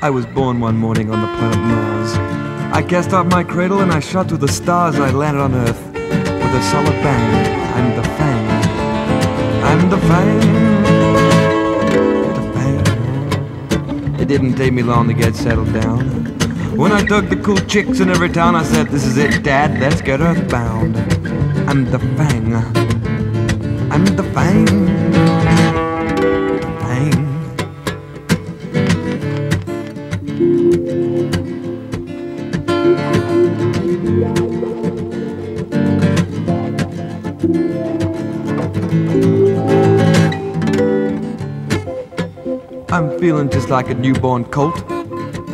I was born one morning on the planet Mars. I cast off my cradle and I shot to the stars. I landed on Earth with a solid bang. I'm the Fang. I'm the Fang. The Fang. It didn't take me long to get settled down. When I dug the cool chicks in every town, I said, This is it, Dad, let's get earthbound. I'm the Fang. I'm the Fang. Feeling just like a newborn colt.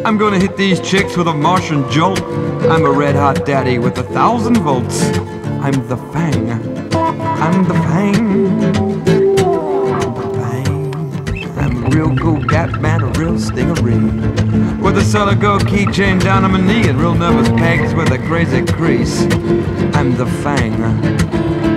I'm gonna hit these chicks with a Martian jolt. I'm a red hot daddy with a thousand volts. I'm the Fang. I'm the Fang. I'm a real cool cat man, a real stingaree. With a solid gold keychain down on my knee and real nervous pegs with a crazy crease. I'm the Fang.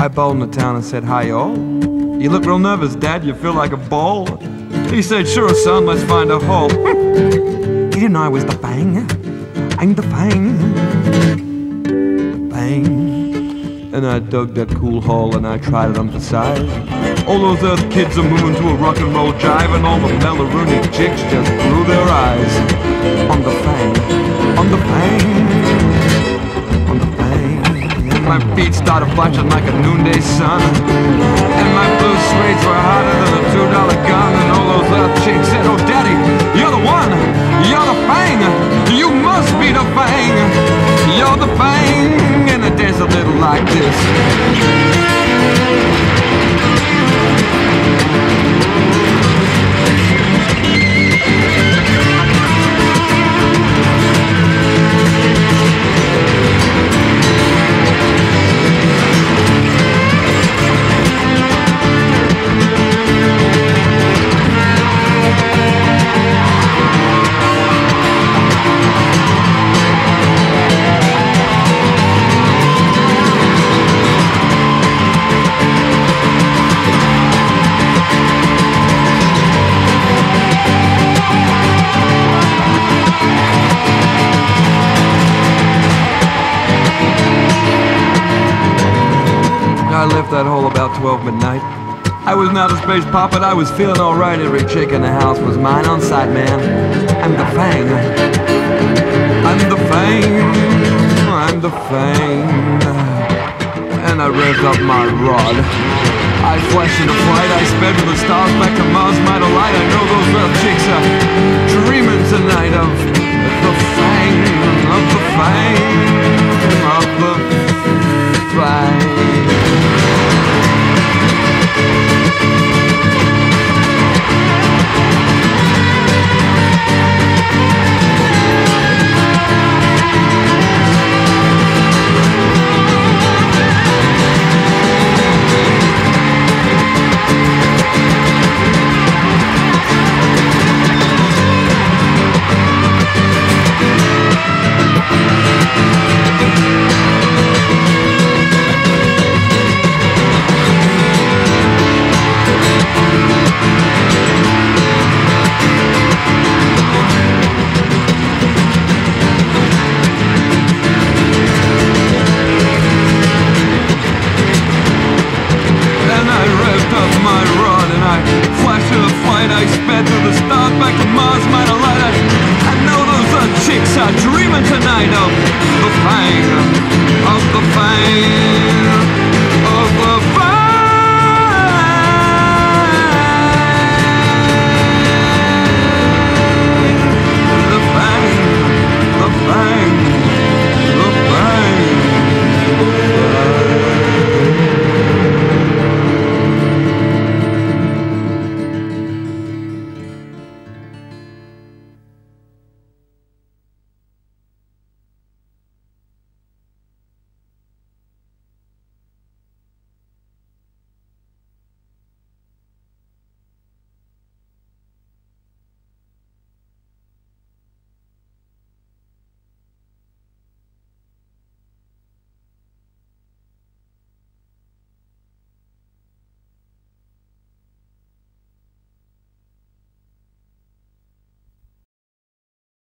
I bowled in the town and said, Hi, y'all. You look real nervous, Dad. You feel like a ball. He said, Sure, son, let's find a hole. he didn't know I was the Fang. I'm the Fang. The Fang. And I dug that cool hole and I tried it on for size. All those earth kids are moving to a rock and roll jive, and all the Melaruni chicks just blew their eyes. Feet started flashing like a noonday sun. And my blue suedes were hotter than a two dollar gun. And all those little chicks said, Oh, daddy, you're the one. You're the fang. You must be the fang. You're the fang. And it danced a little like this. that hole about 12 midnight. I was not a space poppet, I was feeling alright. Every chick in the house was mine on side man. I'm the fang. I'm the fang. I'm the fang. And I raised up my rod. I flashed into flight, I sped with the stars back to Mars, my delight. I know those little chicks are dreaming tonight of the fang, of the fang.